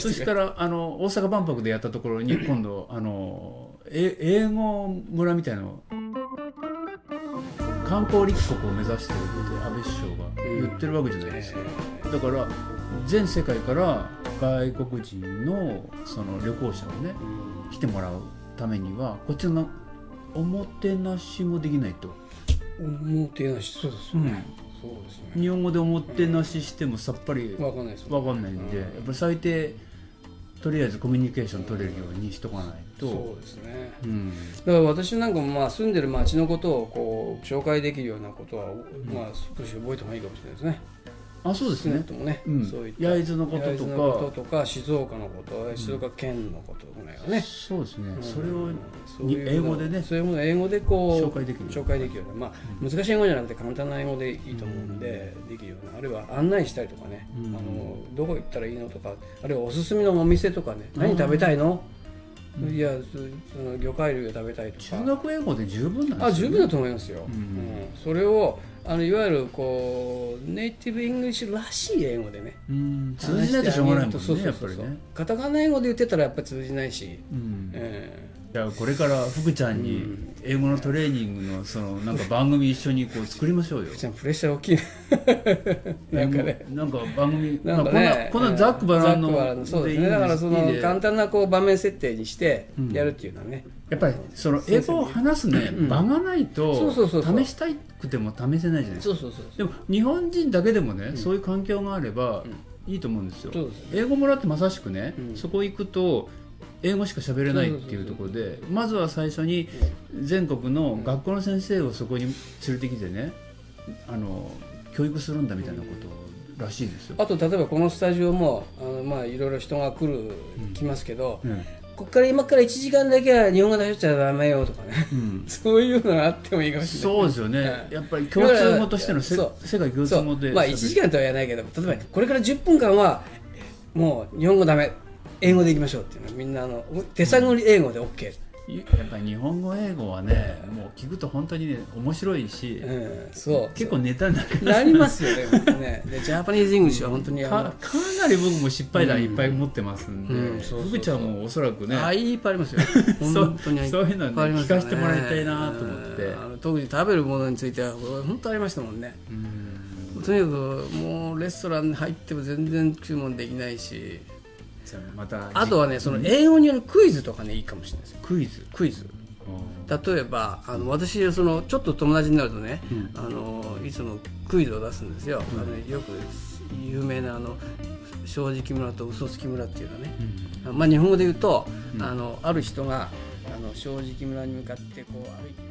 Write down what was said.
そしたらあの大阪万博でやったところに今度 あのえ英語村みたいなの観光立国を目指していることで安倍首相が言ってるわけじゃないですか、だから全世界から外国人のその旅行者をね来てもらうためにはこっちのおもてなしもできないと、思ってないしそうですよね、そうですね。日本語でおもてなししてもさっぱりわかんないですもんんないん。で、やっぱり最低とりあえずコミュニケーション取れるようにしとかないと。そうですね。うん。だから私なんかもまあ住んでる町のことをこう紹介できるようなことは、まあ少し覚えた方がいいかもしれないですね。あそうですね。ともね、うん。そういった焼津のこととか。こととか静岡のこと、静岡県のことぐらいはね。そうですね、うん。それをそういう英語でね。そういうものを英語でこう紹介できる紹介できるような、まあ、難しい英語じゃなくて簡単な英語でいいと思うんで、できるような。あるいは案内したりとかね、うん。あのどこ行ったらいいのとかあるいはおすすめのお店とかね。何食べたいの、いやそその魚介類が食べたいとか。中学英語で十分なんですよ、ね、あ十分だと思いますよ、うん。うん。それをあのいわゆるこうネイティブ・イングリッシュらしい英語でね。うん。通じないとしょうがないもんねそうそうやっぱりね、カタカナ英語で言ってたらやっぱり通じないし、うん。えじゃあこれから福ちゃんに英語のトレーニングのそのなんか番組一緒にこう作りましょうよ。ー、じゃあプレッシャー大きい。ね なんかね。なんか番組なんかねこんなザックバランのそうですね。だからその簡単なこう場面設定にしてうんやるっていうのはね、やっぱりその英語を話すね場がないと試したくても試せないじゃないですか。でも日本人だけでもね、そういう環境があればいいと思うんですよ、英語もらってまさしくね、うん。そこ行くと英語しか喋れないっていうところでまずは最初に全国の学校の先生をそこに連れてきてねあの教育するんだみたいなことらしいですよ。あと例えばこのスタジオもあのまあいろいろ人が来る、来ますけど、うんここから今から1時間だけは日本語でしちゃダメよとかね。うん。そういうのがあってもいいかもしれない。そうですよね、はいやっぱり共通語としての世界共通語で。まあ1時間とは言わないけど例えばこれから10分間はもう日本語ダメ。英語でいきましょうっていうのはみんなあの手探り英語で OK、やっぱり日本語英語はねもう聞くと本当にね面白いし、うん、そう。結構ネタになるなりますよね。本当ねでジャパニーズ・イングリッシュは本当にあかのかなり僕も失敗談いっぱい持ってますんで、うんちゃんもおそらくねあいっぱいありますよ。本当にそういうのはねいっぱいありますよ聞かせてもらいたいなと思って。特に食べるものについては本当ありましたもんね。うん。とにかくもうレストランに入っても全然注文できないしじゃあまたあとはねその英語によるクイズとかねいいかもしれないですよ。クイズ？クイズ。例えばあの私そのちょっと友達になるとね、あのいつもクイズを出すんですよ、あのよく有名なあの正直村と嘘つき村っていうのはね、まあ、日本語で言うと、あのある人があの正直村に向かってこう歩いて